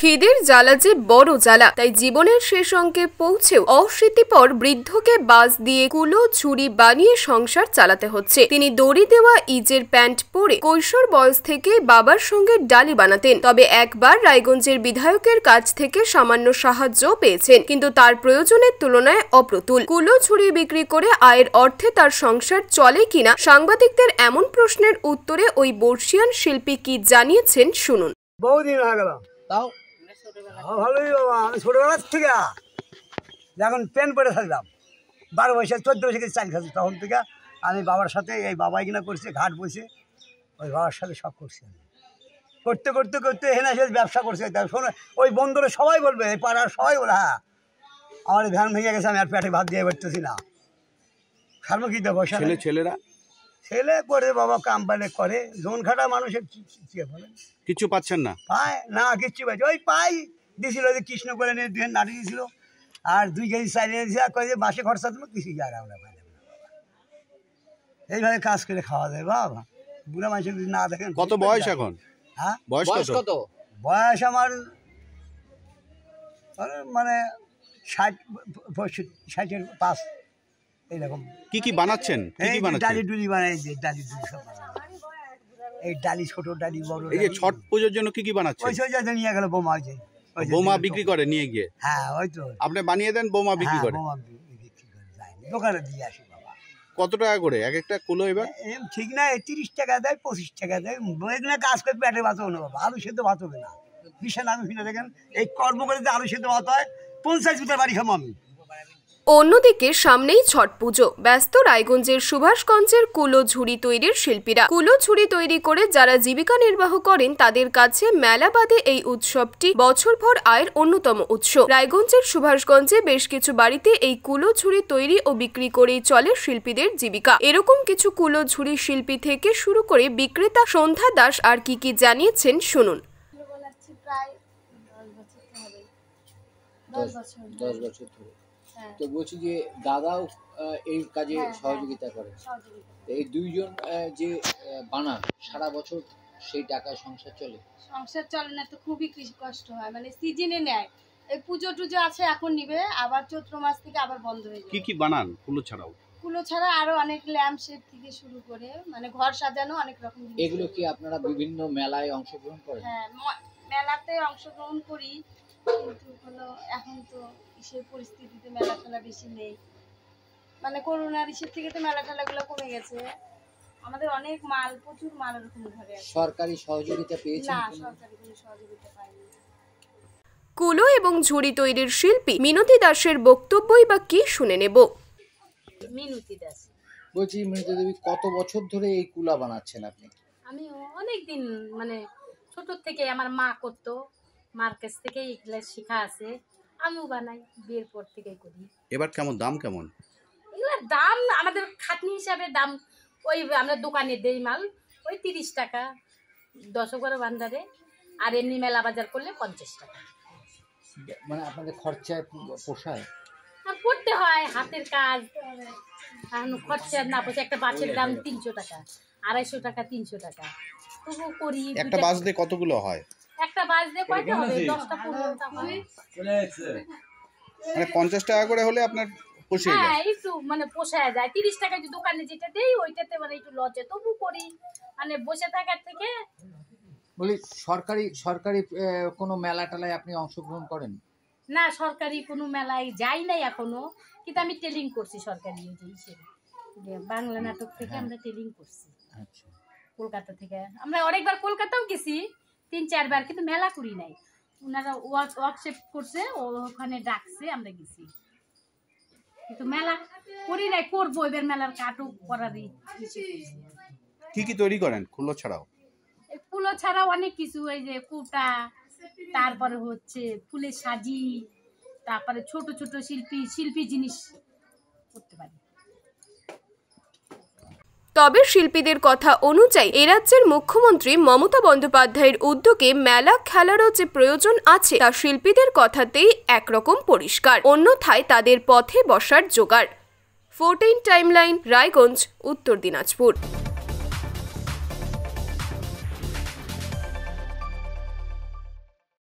খিদের জ্বালা যে বড় জ্বালা তাই জীবনের শেষ অঙ্কে পৌঁছেও অস্মৃতিপর বৃদ্ধকে বাস দিয়ে কুলো ঝুড়ি বানিয়ে সংসার চালাতে হচ্ছে। তিনি দড়ি দেওয়া ইজের প্যান্ট পরে কৈশোর বয়স থেকে বাবার সঙ্গে ডালি বানাতেন। তবে একবার রায়গঞ্জের বিধায়কের কাছ থেকে সামান্য সাহায্য পেয়েছেন কিন্তু তার প্রয়োজনের তুলনায় অপ্রতুল। কুলো ঝুড়ি বিক্রি করে আয়ের অর্থে তার সংসার চলে কিনা সাংবাদিকদের এমন প্রশ্নের উত্তরে ওই বর্ষিয়ান শিল্পী কি জানিয়েছেন শুনুন। বহুদিন হয়ে গেল। তাও ভালোই বাবা আমি ছোটোবেলার থেকে। যখন পেন পরে থাকলাম বারো বছর চোদ্দ থেকে চাল খাচ্ছি তখন থেকে। আমি বাবার সাথে এই বাবাই কিনা করছে ঘাট বসে ওই বাবার সাথে সব করছি আমি। করতে করতে করতে হেনা সে ব্যবসা করছে। শোনো ওই বন্ধুরা সবাই বলবে এই পাড়ার সবাই বলে হ্যাঁ আমার ভ্যান ভেঙে গেছে আমি আর পেটে ভাত দিয়ে বেরতেছি না। খাব কি দেবো ছেলে। ছেলেরা? ছেলে করে বাবা কাম পালে করে জোন খাটা মানুষের বলেন কিছু পাচ্ছেন না? পায় না কিচ্ছু পাইছে ওই পাই। দিছিল যে কৃষ্ণ করে নিয়ে দুই নাড়ি দিয়েছিল আর দুই কেজি চাইলে দিয়েছে আর কয়ে বাসে খরচা দিল কিছু আর আমরা পাইলাম এইভাবে কাজ করে খাওয়া যায় বাবা। বুড়া মানুষের যদি না দেখেন কত বয়স এখন? হ্যাঁ? বয়স কত? বয়স আমার মানে ষাট পঁয়ষট্টি ষাটের পাঁচ এইরকম। কি কি বানাচ্ছেন? ডালি ডুলি বানাই যে ডালি ডুলি সব এই ডালি ছোট ডালি বড় এই যে ছট পুজোর জন্য কি কি বানাচ্ছেন? ওই সব নিয়ে গেল বোমা ওই যে ওই যে। বোমা বিক্রি করে নিয়ে গিয়ে? হ্যাঁ ওই তো। আপনি বানিয়ে দেন বোমা বিক্রি হ্যাঁ, করে? বোমা বিক্রি করে যায় দোকানে দিয়ে আসি বাবা। কত টাকা করে? এক একটা কুলো এবার? এম ঠিক না তিরিশ টাকা দেয় পঁচিশ টাকা দেয়। এগুলো কাজ করে পেটে বাঁচাবো না বাবা আলু সেদ্ধ বাঁচবে না। বিশাল আমি ফিরে দেখেন এই কর্ম করে যে আলু সেদ্ধ ভাত হয় পঞ্চাশ মিটার বাড়ি খাব আমি। অন্যদিকে সামনেই ছট পুজো। ব্যস্ত রায়গঞ্জের সুভাষগঞ্জের কুলো ঝুড়ি তৈরির শিল্পীরা। কুলো ঝুড়ি তৈরি করে যারা জীবিকা নির্বাহ করেন তাদের কাছে মেলা বাদে এই উৎসবটি বছরভর আয়ের অন্যতম উৎস। রায়গঞ্জের সুভাষগঞ্জে বেশ কিছু বাড়িতে এই কুলো ঝুড়ি তৈরি ও বিক্রি করেই চলে শিল্পীদের জীবিকা। এরকম কিছু কুলো ঝুড়ি শিল্পী থেকে শুরু করে বিক্রেতা সন্ধ্যা দাস আর কি কি জানিয়েছেন শুনুন। প্রায় দশ বছর বছর ধরে। তো বলছি যে দাদাও এই কাজে হ্যাঁ, হ্যাঁ। সহযোগিতা করে এই দুইজন যে বানান সারা বছর সেই টাকায় সংসার চলে? সংসার চলে না তো খুবই কৃষি কষ্ট হয়। মানে সিজনে নেয়। এই পুজো টুজো আছে এখন নিবে। আবার চৈত্র মাস থেকে আবার বন্ধ হয়ে কি যাবে। কি বানান কুলো ছাড়াও? কুলো ছাড়া আরও অনেক ল্যাম্প শেড থেকে শুরু করে মানে ঘর সাজানো অনেক রকম জিনিস। এগুলো কি আপনারা বিভিন্ন মেলায় অংশগ্রহণ করেন? হ্যাঁ মেলাতে অংশগ্রহণ করি কিন্তু হলো এখন তো সেই পরিস্থিতিতে মেলা টেলা বেশি নেই। মানে করোনার ইসের থেকে তো মেলা টেলাগুলো কমে গেছে। আমাদের অনেক মাল প্রচুর মাল ওরকম ঘরে সরকারি সহযোগিতা পেয়েছেন না সরকারি কোনো সহযোগিতা পাইনি। কুলো এবং ঝুড়ি তৈরির শিল্পী মিনতি দাসের বক্তব্যই বা কি শুনে নেব? মিনতি দাস। বলছি মৃত দেবী কত বছর ধরে এই কুলা বানাচ্ছেন আপনি? আমি অনেক দিন মানে ছোট থেকে আমার মা করতো। মার কাছ থেকে এগুলো শেখা আছে। আমিও বানাই বিয়ের পর থেকেই করি। এবার কেমন দাম কেমন? এগুলোর দাম আমাদের খাটনি হিসাবে দাম ওই আমরা দোকানে দেই মাল ওই তিরিশ টাকা দশকর ভান্ডারে আর এমনি মেলা বাজার করলে পঞ্চাশ টাকা। মানে আপনাদের খরচায় পোষায়? আর করতে হয় হাতের কাজ এখন খরচা না পয়সা একটা বাসের দাম তিনশো টাকা আড়াইশো টাকা তিনশো টাকা। তবু করি একটা দুটা- বাস দিয়ে কতগুলো হয়? একটা বাস দিয়ে কয়টা হবে? দশটা পনেরোটা হবে মানে পঞ্চাশ টাকা করে হলে আপনার পুষিয়ে যায় হ্যাঁ একটু মানে পোষায় যায়। তিরিশ টাকা যে দোকানে যেটা দেই ওইটাতে মানে একটু লজে তবু করি। মানে বসে থাকার থেকে বলি সরকারি সরকারি কোনো মেলা টেলায় আপনি অংশগ্রহণ করেন? না সরকারি কোনো মেলায় যাই নাই এখনও। কিন্তু আমি টেলিং করছি সরকারি হিসেবে বাংলা নাটক থেকে আমরা টেলিং করছি। আচ্ছা। কলকাতা থেকে। আমরা অনেকবার কলকাতাও গেছি। তিন চারবার কিন্তু মেলা করি নাই। ওনারা ওয়ার্ক ওয়ার্কশপ করছে ওখানে ডাকছে আমরা গেছি। কিন্তু মেলা করি নাই করব এবার মেলার কাটও করারই কি কি তৈরি করেন কুলো ছাড়াও? ফুলও ছাড়াও অনেক কিছু ওই যে কুটা তারপরে হচ্ছে ফুলের সাজি তারপরে ছোট ছোট শিল্পী শিল্পী জিনিস করতে পারি। তবে শিল্পীদের কথা অনুযায়ী এ রাজ্যের মুখ্যমন্ত্রী মমতা বন্দ্যোপাধ্যায়ের উদ্যোগে মেলা খেলারও যে প্রয়োজন আছে, তা শিল্পীদের কথাতেই একরকম পরিষ্কার। অন্যথায় তাদের পথে বসার জোগাড়। ফোরটিন টাইমলাইন, রায়গঞ্জ, উত্তর দিনাজপুর।